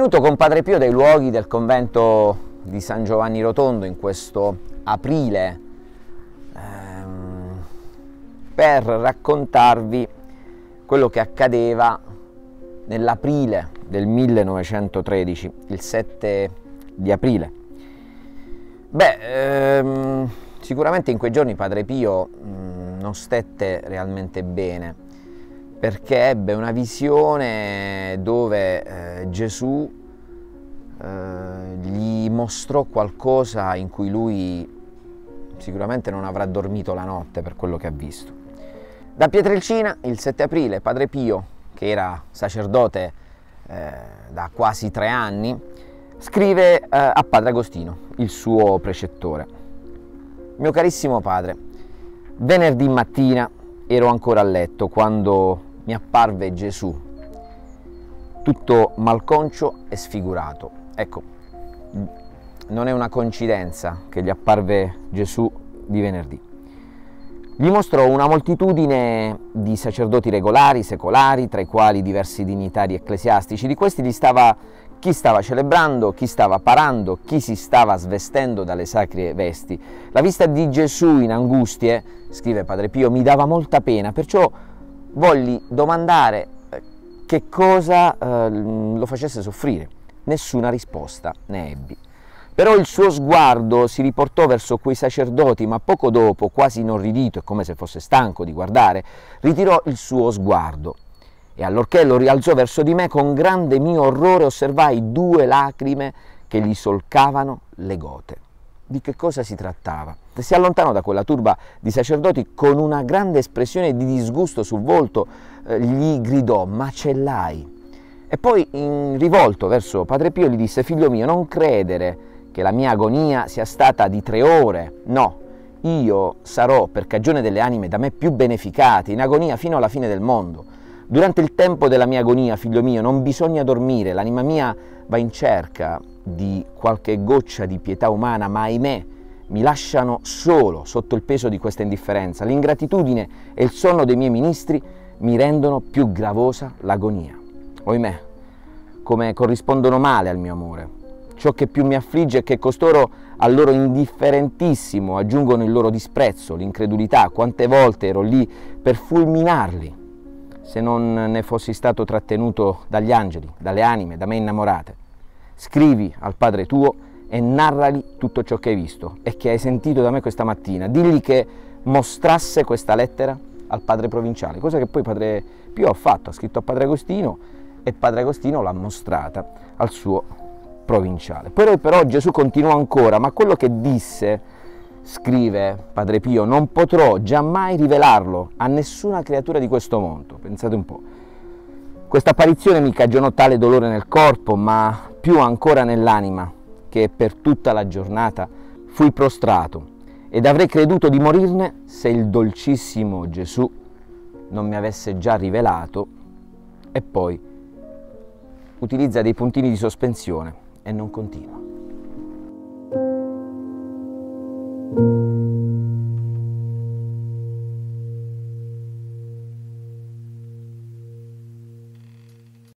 venuto con Padre Pio dai luoghi del convento di San Giovanni Rotondo in questo aprile ehm, per raccontarvi quello che accadeva nell'aprile del 1913, il 7 di aprile. Beh, ehm, sicuramente in quei giorni Padre Pio mh, non stette realmente bene perché ebbe una visione dove eh, Gesù eh, gli mostrò qualcosa in cui lui sicuramente non avrà dormito la notte per quello che ha visto. Da Pietrelcina, il 7 aprile, Padre Pio, che era sacerdote eh, da quasi tre anni, scrive eh, a Padre Agostino, il suo precettore. Mio carissimo padre, venerdì mattina ero ancora a letto quando mi apparve Gesù, tutto malconcio e sfigurato. Ecco, non è una coincidenza che gli apparve Gesù di venerdì. Gli mostrò una moltitudine di sacerdoti regolari, secolari, tra i quali diversi dignitari ecclesiastici. Di questi gli stava chi stava celebrando, chi stava parando, chi si stava svestendo dalle sacre vesti. La vista di Gesù in angustie, scrive Padre Pio, mi dava molta pena, perciò volli domandare eh, che cosa eh, lo facesse soffrire. Nessuna risposta ne ebbi. Però il suo sguardo si riportò verso quei sacerdoti, ma poco dopo, quasi inorridito e come se fosse stanco di guardare, ritirò il suo sguardo. E allorché lo rialzò verso di me, con grande mio orrore osservai due lacrime che gli solcavano le gote. Di che cosa si trattava? Si allontanò da quella turba di sacerdoti con una grande espressione di disgusto sul volto, eh, gli gridò macellai. E poi, in rivolto verso Padre Pio, gli disse, figlio mio, non credere che la mia agonia sia stata di tre ore, no, io sarò per cagione delle anime da me più beneficate, in agonia fino alla fine del mondo. Durante il tempo della mia agonia, figlio mio, non bisogna dormire, l'anima mia va in cerca di qualche goccia di pietà umana, ma ahimè mi lasciano solo sotto il peso di questa indifferenza. L'ingratitudine e il sonno dei miei ministri mi rendono più gravosa l'agonia. Oimè, come corrispondono male al mio amore. Ciò che più mi affligge è che costoro al loro indifferentissimo aggiungono il loro disprezzo, l'incredulità. Quante volte ero lì per fulminarli se non ne fossi stato trattenuto dagli angeli, dalle anime, da me innamorate. Scrivi al Padre tuo e narrali tutto ciò che hai visto e che hai sentito da me questa mattina. Digli che mostrasse questa lettera al Padre Provinciale, cosa che poi Padre Pio ha fatto, ha scritto a Padre Agostino e Padre Agostino l'ha mostrata al suo provinciale. Però, però Gesù continuò ancora, ma quello che disse, scrive Padre Pio, non potrò giammai rivelarlo a nessuna creatura di questo mondo. Pensate un po'. Questa apparizione mi cagionò tale dolore nel corpo, ma più ancora nell'anima, che per tutta la giornata fui prostrato ed avrei creduto di morirne se il dolcissimo Gesù non mi avesse già rivelato e poi utilizza dei puntini di sospensione e non continua.